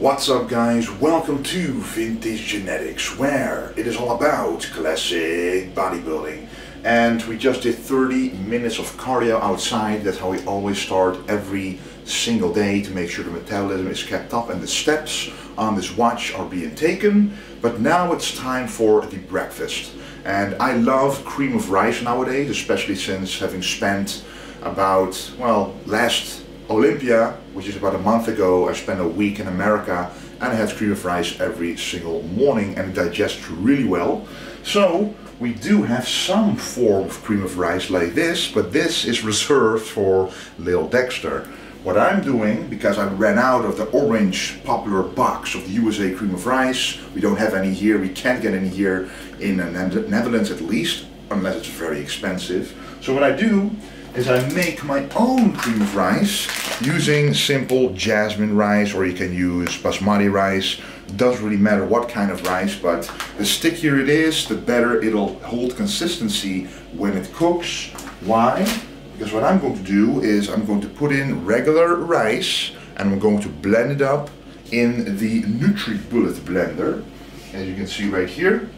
What's up guys, welcome to Vintage Genetics where it is all about classic bodybuilding. And we just did 30 minutes of cardio outside, that's how we always start every single day to make sure the metabolism is kept up and the steps on this watch are being taken. But now it's time for the breakfast. And I love cream of rice nowadays especially since having spent about, well, last Olympia, which is about a month ago, I spent a week in America and I had cream of rice every single morning and it digests really well. So we do have some form of cream of rice like this, but this is reserved for Lil Dexter. What I'm doing, because I ran out of the orange popular box of the USA cream of rice, we don't have any here, we can't get any here in the Netherlands at least, unless it's very expensive. So what I do is I make my own cream of rice using simple jasmine rice or you can use basmati rice. Doesn't really matter what kind of rice, but the stickier it is, the better it'll hold consistency when it cooks. Why? Because what I'm going to do is I'm going to put in regular rice and I'm going to blend it up in the NutriBullet blender, as you can see right here.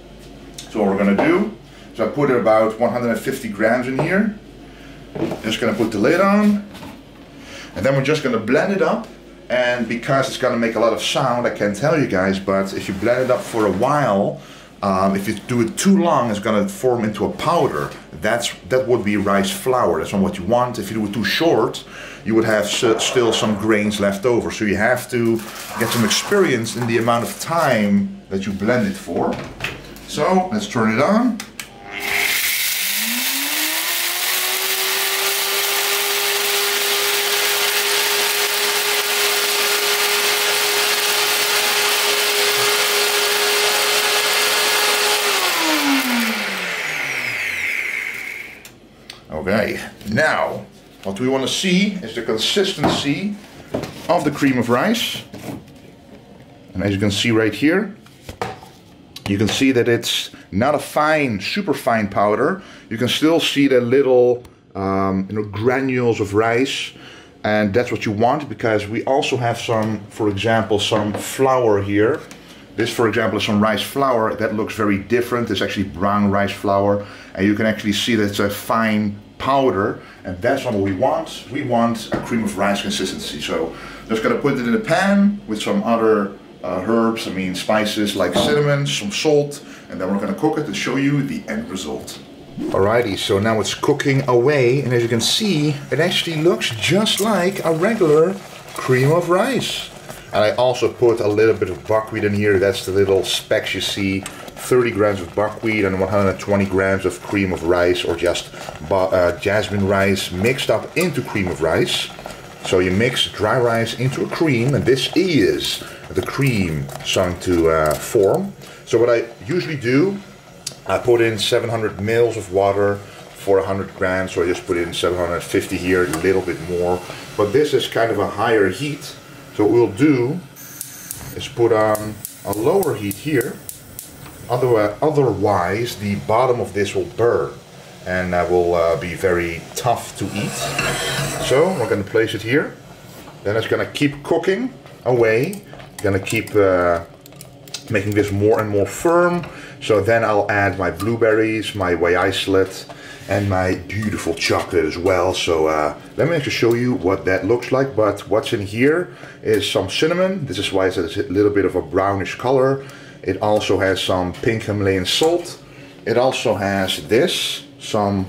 So what we're gonna do, so I put about 150 grams in here, just gonna put the lid on and then we're just gonna blend it up and because it's gonna make a lot of sound I can't tell you guys but if you blend it up for a while um, if you do it too long it's gonna form into a powder. That's that would be rice flour. That's not what you want. If you do it too short you would have still some grains left over. So you have to get some experience in the amount of time that you blend it for. So let's turn it on Okay, now what we want to see is the consistency of the cream of rice. And as you can see right here, you can see that it's not a fine, super fine powder. You can still see the little um, you know, granules of rice and that's what you want because we also have some, for example, some flour here. This, for example, is some rice flour that looks very different. It's actually brown rice flour and you can actually see that it's a fine powder and that's what we want. We want a cream of rice consistency. So just gonna put it in a pan with some other uh, herbs, I mean spices like cinnamon, some salt, and then we're gonna cook it and show you the end result. Alrighty, so now it's cooking away and as you can see, it actually looks just like a regular cream of rice. And I also put a little bit of buckwheat in here, that's the little specks you see 30 grams of buckwheat and 120 grams of cream of rice or just uh, jasmine rice mixed up into cream of rice. So you mix dry rice into a cream and this is the cream starting to uh, form. So what I usually do, I put in 700 mils of water for 100 grams, so I just put in 750 here, a little bit more. But this is kind of a higher heat, so what we'll do is put on a lower heat here Otherwise, the bottom of this will burn and that will uh, be very tough to eat. So we're going to place it here. Then it's going to keep cooking away. Going to keep uh, making this more and more firm. So then I'll add my blueberries, my whey isolate, and my beautiful chocolate as well. So uh, let me actually show you what that looks like. But what's in here is some cinnamon. This is why it's a little bit of a brownish color. It also has some pink Himalayan salt. It also has this, some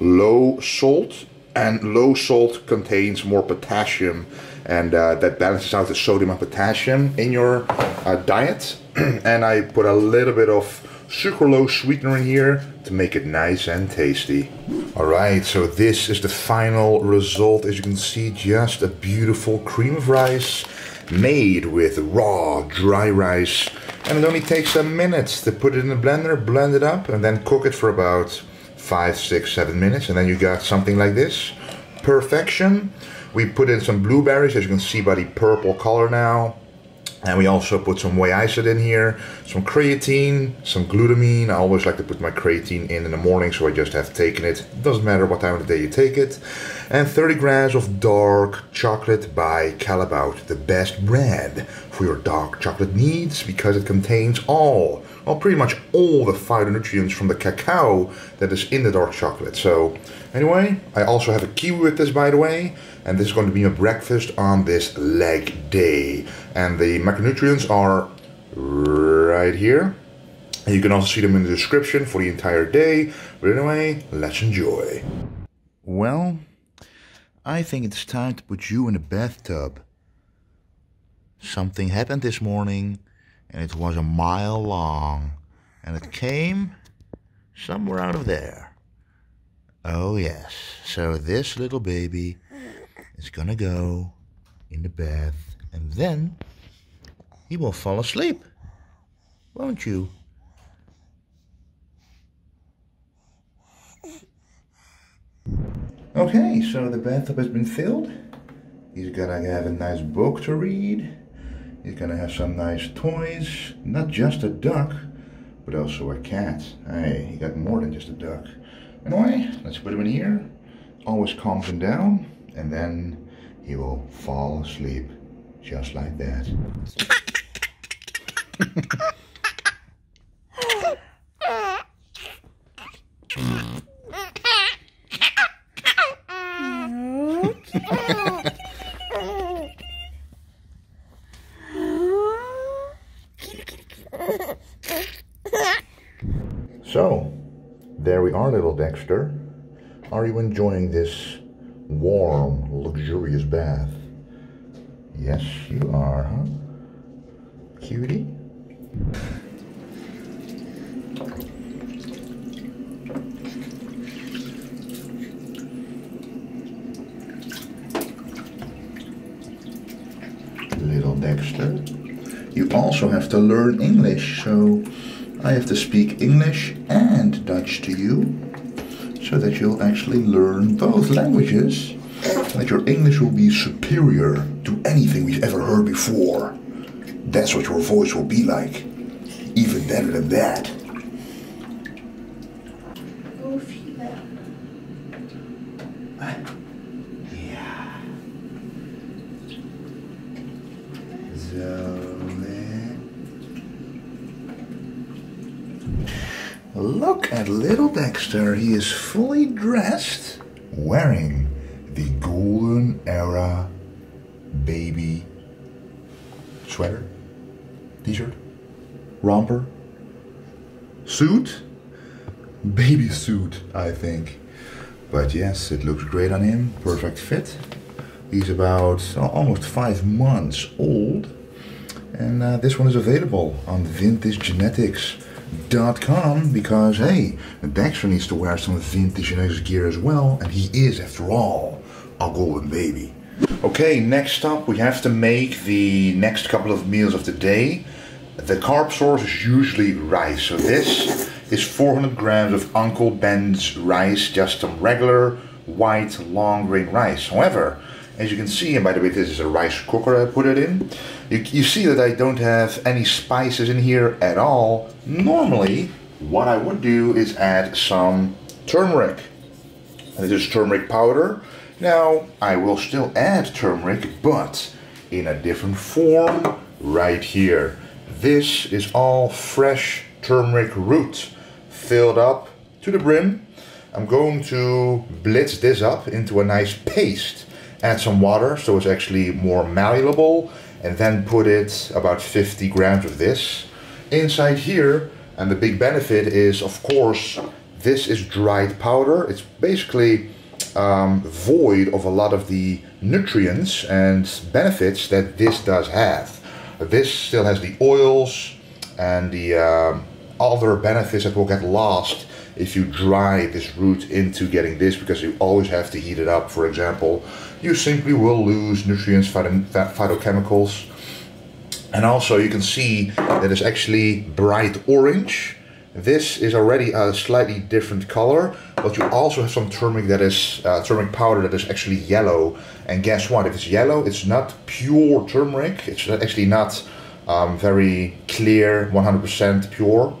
low salt. And low salt contains more potassium and uh, that balances out the sodium and potassium in your uh, diet. and I put a little bit of sucralose sweetener in here to make it nice and tasty. Alright, so this is the final result. As you can see, just a beautiful cream of rice made with raw, dry rice and it only takes a minutes to put it in the blender, blend it up, and then cook it for about five, six, seven minutes. And then you got something like this. Perfection. We put in some blueberries, as you can see by the purple color now. And we also put some whey isolate in here, some creatine, some glutamine. I always like to put my creatine in in the morning, so I just have taken it. Doesn't matter what time of the day you take it. And 30 grams of dark chocolate by Callebaut, the best brand for your dark chocolate needs because it contains all, well, pretty much all the phytonutrients from the cacao that is in the dark chocolate. So, anyway, I also have a kiwi with this, by the way, and this is going to be my breakfast on this leg day. And the macronutrients are right here. And you can also see them in the description for the entire day. But anyway, let's enjoy. Well, I think it's time to put you in a bathtub. Something happened this morning, and it was a mile long, and it came somewhere out of there. Oh, yes. So this little baby is gonna go in the bath, and then he will fall asleep. Won't you? Okay, so the bathtub has been filled. He's gonna have a nice book to read. He's gonna have some nice toys. Not just a duck, but also a cat. Hey, he got more than just a duck. Anyway, let's put him in here. Always calms him down, and then he will fall asleep. Just like that. So, there we are, little Dexter. Are you enjoying this warm, luxurious bath? Yes, you are, huh? Cutie? Little Dexter. You also have to learn English, so I have to speak English and Dutch to you so that you'll actually learn both languages that your English will be superior to anything we've ever heard before. That's what your voice will be like. Even better than that. Yeah. Zoe. Look at little He is fully dressed, wearing the golden era baby sweater, t-shirt, romper, suit, baby suit, I think. But yes, it looks great on him. Perfect fit. He's about uh, almost five months old. And uh, this one is available on vintagegenetics.com because, hey, Dexter needs to wear some vintage genetics gear as well. And he is, after all, a golden baby. Okay, next up, we have to make the next couple of meals of the day. The carb source is usually rice. So this is 400 grams of Uncle Ben's rice, just some regular white long grain rice. However, as you can see, and by the way, this is a rice cooker I put it in. You, you see that I don't have any spices in here at all. Normally, what I would do is add some turmeric. This is turmeric powder. Now, I will still add turmeric, but in a different form right here. This is all fresh turmeric root filled up to the brim. I'm going to blitz this up into a nice paste. Add some water so it's actually more malleable and then put it about 50 grams of this inside here. And the big benefit is, of course, this is dried powder. It's basically um, void of a lot of the nutrients and benefits that this does have. This still has the oils and the uh, other benefits that will get lost if you dry this root into getting this because you always have to heat it up. For example, you simply will lose nutrients, phytochemicals. And also you can see that it's actually bright orange this is already a slightly different color, but you also have some turmeric that is uh, turmeric powder that is actually yellow. And guess what? If it's yellow, it's not pure turmeric. It's actually not um, very clear, 100% pure.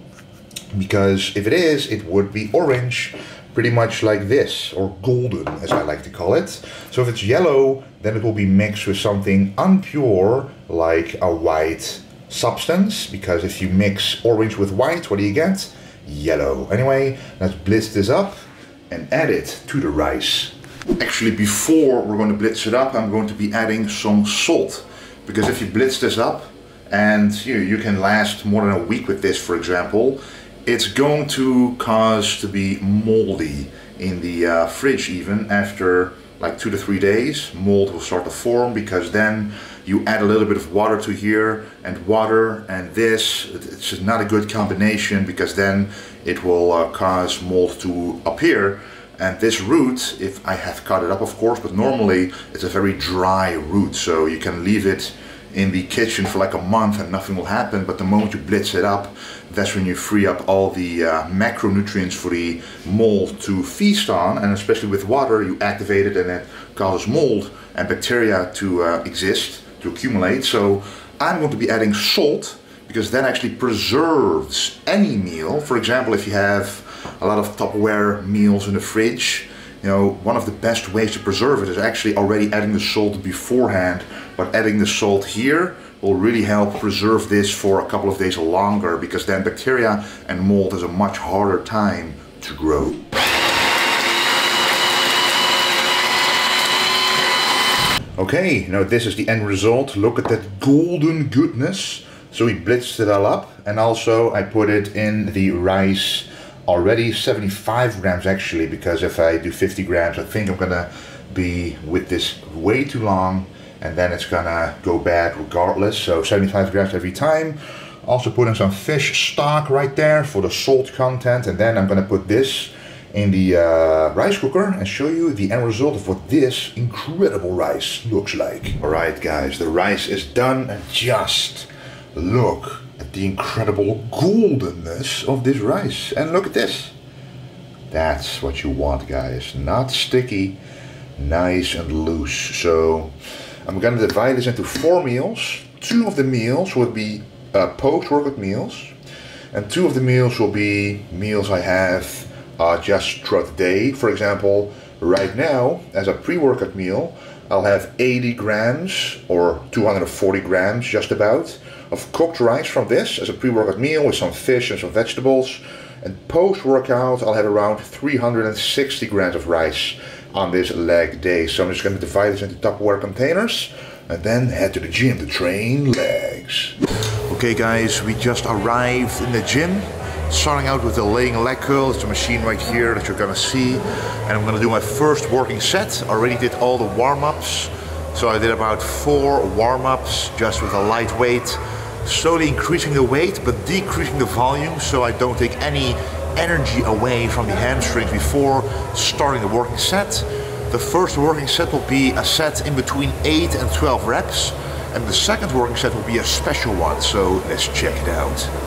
Because if it is, it would be orange, pretty much like this, or golden as I like to call it. So if it's yellow, then it will be mixed with something unpure, like a white substance. Because if you mix orange with white, what do you get? Yellow. Anyway, let's blitz this up and add it to the rice. Actually, before we're going to blitz it up, I'm going to be adding some salt. Because if you blitz this up, and you, you can last more than a week with this, for example, it's going to cause to be moldy in the uh, fridge even after like two to three days. Mold will start to form because then you add a little bit of water to here and water and this. It's not a good combination because then it will uh, cause mold to appear. And this root, if I have cut it up of course, but normally it's a very dry root, so you can leave it in the kitchen for like a month and nothing will happen. But the moment you blitz it up, that's when you free up all the uh, macronutrients for the mold to feast on. And especially with water, you activate it and it causes mold and bacteria to uh, exist, to accumulate. So I'm going to be adding salt because that actually preserves any meal. For example, if you have a lot of Tupperware meals in the fridge, you know, one of the best ways to preserve it is actually already adding the salt beforehand. But adding the salt here will really help preserve this for a couple of days longer because then bacteria and mold has a much harder time to grow. Okay, now this is the end result. Look at that golden goodness. So we blitzed it all up and also I put it in the rice already 75 grams actually because if I do 50 grams I think I'm gonna be with this way too long and then it's gonna go bad regardless so 75 grams every time also put in some fish stock right there for the salt content and then I'm gonna put this in the uh, rice cooker and show you the end result of what this incredible rice looks like. Alright guys, the rice is done and just look at the incredible goldenness of this rice. And look at this. That's what you want guys. Not sticky, nice and loose. So I'm gonna divide this into four meals. Two of the meals will be uh, post-workout meals. And two of the meals will be meals I have uh, just throughout the day. For example, right now, as a pre-workout meal, I'll have 80 grams or 240 grams just about of cooked rice from this as a pre-workout meal with some fish and some vegetables. And post-workout, I'll have around 360 grams of rice on this leg day. So I'm just going to divide this into Tupperware containers and then head to the gym to train legs. Okay guys, we just arrived in the gym. Starting out with the laying leg curl, it's a machine right here that you're gonna see. And I'm gonna do my first working set. Already did all the warm-ups. So I did about four warm-ups just with a light weight. Slowly increasing the weight, but decreasing the volume so I don't take any energy away from the hamstrings before starting the working set. The first working set will be a set in between 8 and 12 reps. And the second working set will be a special one, so let's check it out.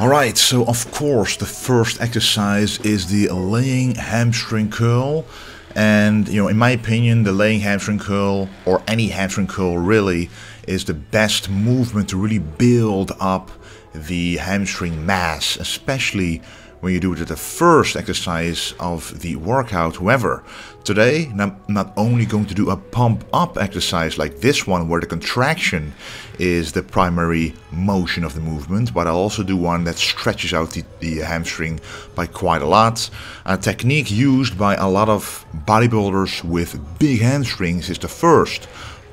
Alright, so of course the first exercise is the laying hamstring curl. And you know, in my opinion, the laying hamstring curl or any hamstring curl really is the best movement to really build up the hamstring mass, especially when you do it at the first exercise of the workout. However, today I'm not only going to do a pump up exercise like this one where the contraction is the primary motion of the movement, but I'll also do one that stretches out the, the hamstring by quite a lot. A technique used by a lot of bodybuilders with big hamstrings is the first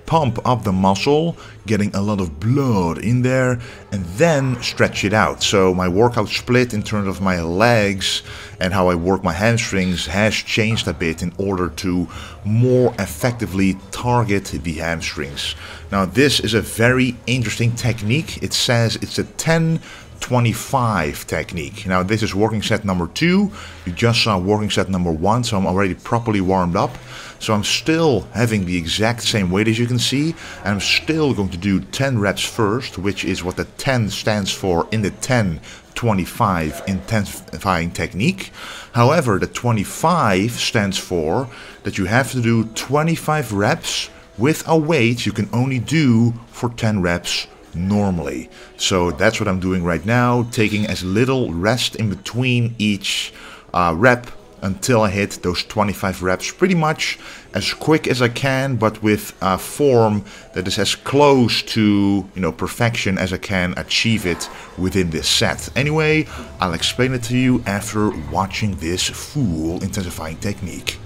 pump up the muscle, getting a lot of blood in there, and then stretch it out. So my workout split in terms of my legs and how I work my hamstrings has changed a bit in order to more effectively target the hamstrings. Now this is a very interesting technique. It says it's a 10 25 technique. Now this is working set number two. You just saw working set number one, so I'm already properly warmed up. So I'm still having the exact same weight as you can see, and I'm still going to do 10 reps first, which is what the 10 stands for in the 10 25 intensifying technique. However, the 25 stands for that you have to do 25 reps with a weight you can only do for 10 reps normally. So that's what I'm doing right now, taking as little rest in between each uh, rep until I hit those 25 reps pretty much as quick as I can but with a form that is as close to you know perfection as I can achieve it within this set. Anyway, I'll explain it to you after watching this full intensifying technique.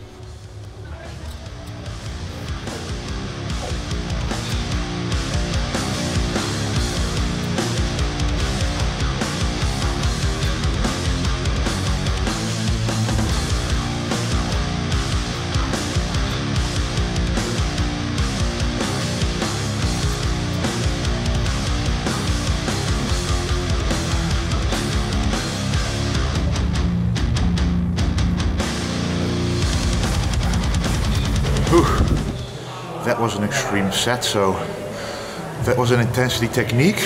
Was an extreme set, so that was an intensity technique.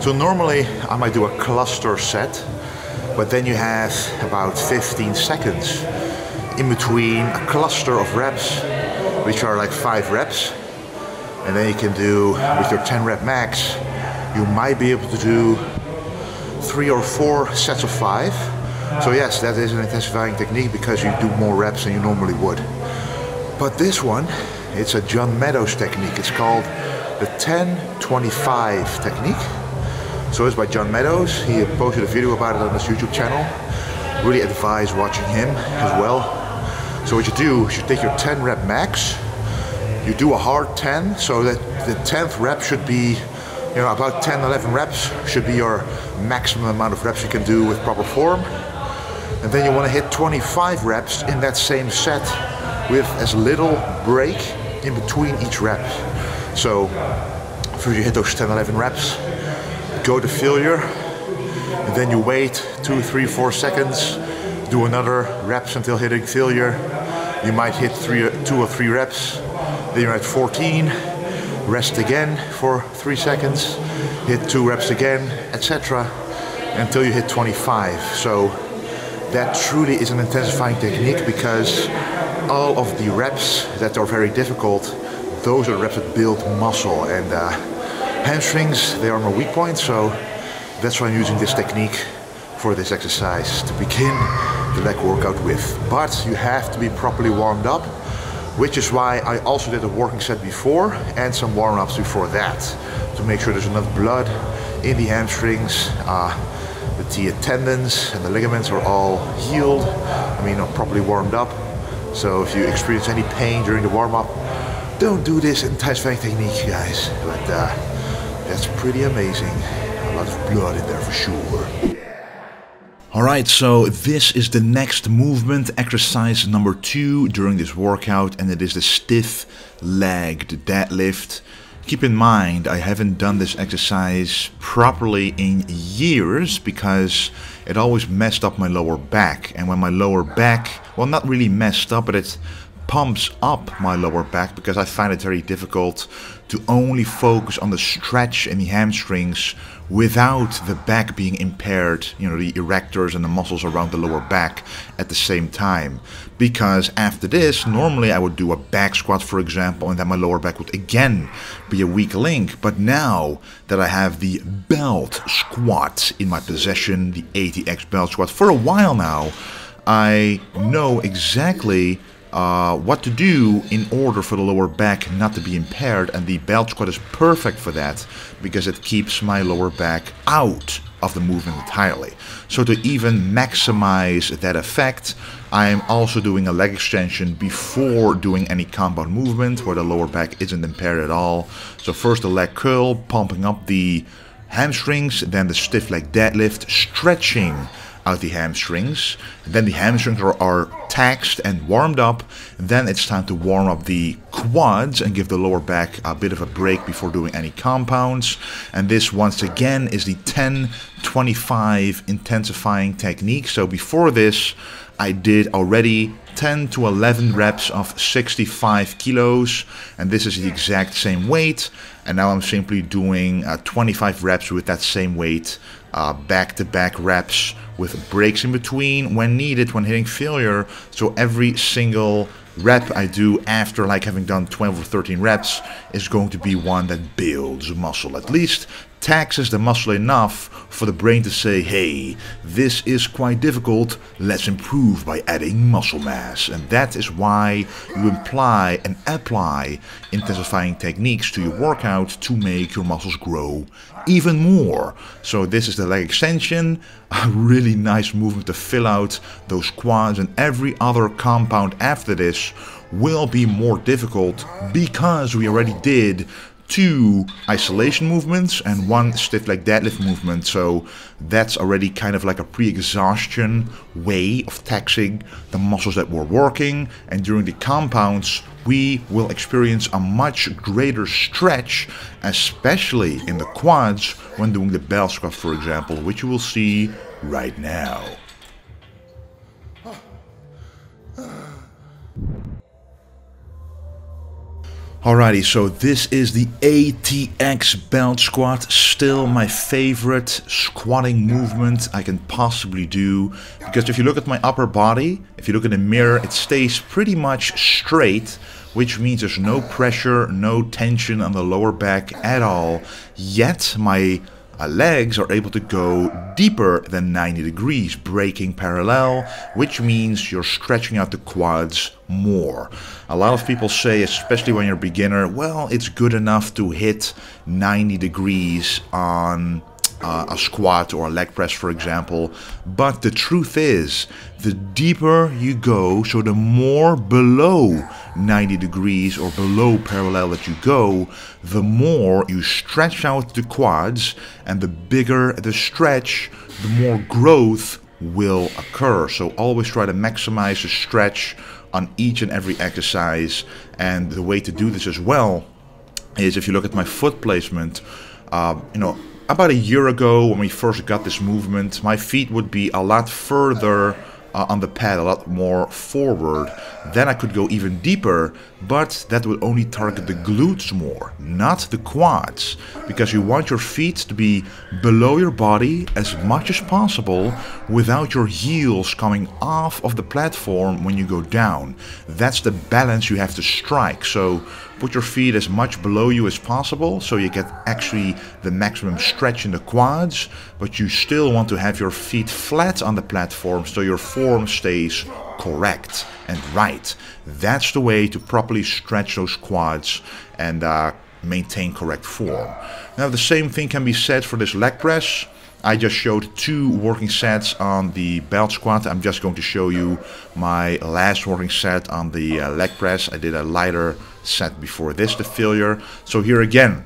So normally I might do a cluster set, but then you have about 15 seconds in between a cluster of reps, which are like five reps. And then you can do, with your 10 rep max, you might be able to do three or four sets of five. So yes, that is an intensifying technique because you do more reps than you normally would. But this one, it's a John Meadows technique. It's called the 10-25 technique. So it's by John Meadows. He posted a video about it on his YouTube channel. Really advise watching him as well. So what you do is you take your 10 rep max, you do a hard 10, so that the 10th rep should be, you know, about 10, 11 reps should be your maximum amount of reps you can do with proper form. And then you want to hit 25 reps in that same set with as little break in between each rep. So first you hit those 10, 11 reps, go to failure, and then you wait two, three, four seconds, do another reps until hitting failure. You might hit three, two or three reps, then you're at 14, rest again for three seconds, hit two reps again, etc. until you hit 25. So that truly is an intensifying technique because all of the reps that are very difficult, those are reps that build muscle and uh, hamstrings, they are my weak point, so that's why I'm using this technique for this exercise to begin the leg workout with. But you have to be properly warmed up, which is why I also did a working set before and some warm-ups before that to make sure there's enough blood in the hamstrings. Uh, the tendons and the ligaments are all healed, I mean, properly warmed up. So if you experience any pain during the warm-up, don't do this intensifying technique, guys. But uh, that's pretty amazing. A lot of blood in there for sure. Alright, so this is the next movement, exercise number two during this workout, and it is the stiff legged deadlift. Keep in mind, I haven't done this exercise properly in years because it always messed up my lower back. And when my lower back, well, not really messed up, but it pumps up my lower back because I find it very difficult to only focus on the stretch in the hamstrings without the back being impaired, you know, the erectors and the muscles around the lower back at the same time. Because after this, normally I would do a back squat, for example, and then my lower back would again be a weak link. But now that I have the belt squat in my possession, the ATX belt squat, for a while now, I know exactly uh, what to do in order for the lower back not to be impaired and the belt squat is perfect for that because it keeps my lower back out of the movement entirely. So to even maximize that effect, I'm also doing a leg extension before doing any compound movement where the lower back isn't impaired at all. So first the leg curl, pumping up the hamstrings, then the stiff leg deadlift, stretching out the hamstrings. Then the hamstrings are, are taxed and warmed up. Then it's time to warm up the quads and give the lower back a bit of a break before doing any compounds. And this once again is the 10-25 intensifying technique. So before this, I did already 10 to 11 reps of 65 kilos and this is the exact same weight and now I'm simply doing uh, 25 reps with that same weight back to back reps with breaks in between when needed when hitting failure so every single rep I do after like having done 12 or 13 reps is going to be one that builds muscle. At least taxes the muscle enough for the brain to say, hey, this is quite difficult, let's improve by adding muscle mass. And that is why you imply and apply intensifying techniques to your workout to make your muscles grow even more. So this is the leg extension, a really nice movement to fill out those quads and every other compound after this will be more difficult because we already did two isolation movements and one stiff leg deadlift movement. So that's already kind of like a pre-exhaustion way of taxing the muscles that we're working. And during the compounds, we will experience a much greater stretch, especially in the quads when doing the belt squat, for example, which you will see right now. Alrighty, so this is the ATX belt squat, still my favorite squatting movement I can possibly do. Because if you look at my upper body, if you look in the mirror, it stays pretty much straight, which means there's no pressure, no tension on the lower back at all. Yet my our legs are able to go deeper than 90 degrees, breaking parallel, which means you're stretching out the quads more. A lot of people say, especially when you're a beginner, well, it's good enough to hit 90 degrees on uh, a squat or a leg press, for example. But the truth is, the deeper you go, so the more below 90 degrees or below parallel that you go, the more you stretch out the quads, and the bigger the stretch, the more growth will occur. So always try to maximize the stretch on each and every exercise. And the way to do this as well is if you look at my foot placement, uh, you know, about a year ago when we first got this movement, my feet would be a lot further uh, on the pad, a lot more forward. Then I could go even deeper, but that would only target the glutes more, not the quads, because you want your feet to be below your body as much as possible without your heels coming off of the platform when you go down. That's the balance you have to strike. So Put your feet as much below you as possible so you get actually the maximum stretch in the quads, but you still want to have your feet flat on the platform so your form stays correct and right. That's the way to properly stretch those quads and uh, maintain correct form. Now the same thing can be said for this leg press. I just showed two working sets on the belt squat. I'm just going to show you my last working set on the uh, leg press. I did a lighter set before this, the failure. So here again,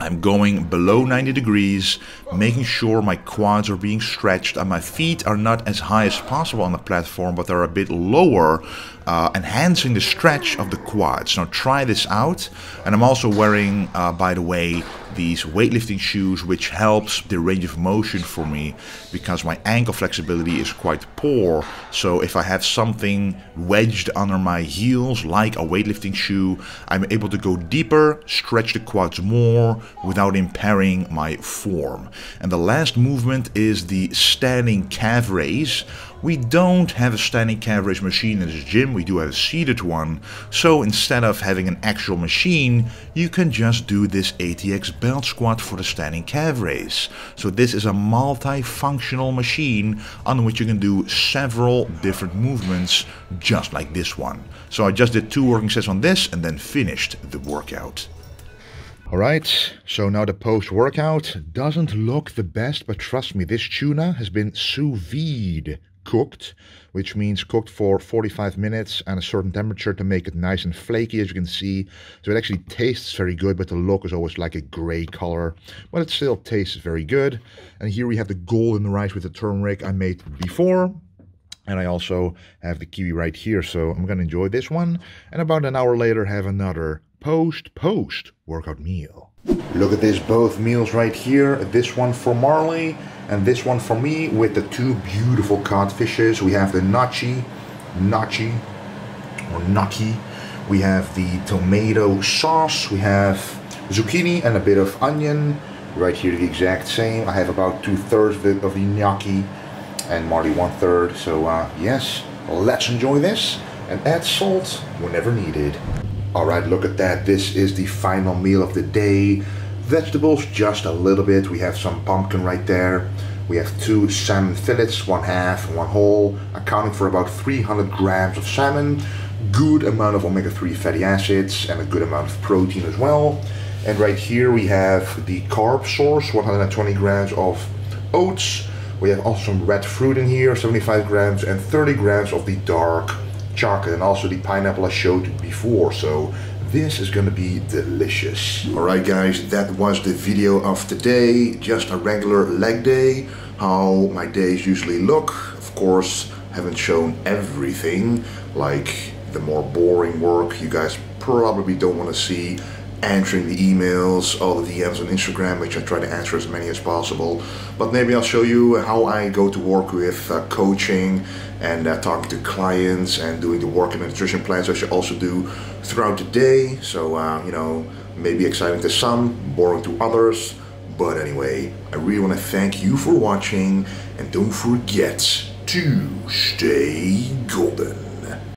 I'm going below 90 degrees, making sure my quads are being stretched and my feet are not as high as possible on the platform, but they're a bit lower, uh, enhancing the stretch of the quads. Now try this out. And I'm also wearing, uh, by the way, these weightlifting shoes, which helps the range of motion for me because my ankle flexibility is quite poor. So if I have something wedged under my heels, like a weightlifting shoe, I'm able to go deeper, stretch the quads more without impairing my form. And the last movement is the standing calf raise. We don't have a standing raise machine in this gym, we do have a seated one. So instead of having an actual machine, you can just do this ATX belt squat for the standing calf raise. So this is a multifunctional machine on which you can do several different movements just like this one. So I just did two working sets on this and then finished the workout. Alright, so now the post-workout doesn't look the best, but trust me, this tuna has been sous vide cooked, which means cooked for 45 minutes and a certain temperature to make it nice and flaky, as you can see. So it actually tastes very good, but the look is always like a gray color. But it still tastes very good. And here we have the golden rice with the turmeric I made before. And I also have the kiwi right here, so I'm going to enjoy this one. And about an hour later have another post-post workout meal. Look at this, both meals right here. This one for Marley and this one for me with the two beautiful codfishes. We have the nachi, nachi, or naki. We have the tomato sauce. We have zucchini and a bit of onion. Right here, the exact same. I have about two thirds of the, of the gnocchi and Marley one third. So uh, yes, let's enjoy this and add salt whenever needed. Alright, look at that. This is the final meal of the day. Vegetables, just a little bit. We have some pumpkin right there. We have two salmon fillets, one half and one whole, accounting for about 300 grams of salmon, good amount of omega-3 fatty acids, and a good amount of protein as well. And right here we have the carb source, 120 grams of oats. We have also some red fruit in here, 75 grams, and 30 grams of the dark chocolate, and also the pineapple I showed before. So this is gonna be delicious. Alright guys, that was the video of today. Just a regular leg day. How my days usually look. Of course, haven't shown everything, like the more boring work you guys probably don't want to see answering the emails, all the DMs on Instagram, which I try to answer as many as possible. But maybe I'll show you how I go to work with uh, coaching and uh, talking to clients and doing the work and nutrition plans which I also do throughout the day. So, uh, you know, maybe exciting to some, boring to others. But anyway, I really want to thank you for watching and don't forget to stay golden.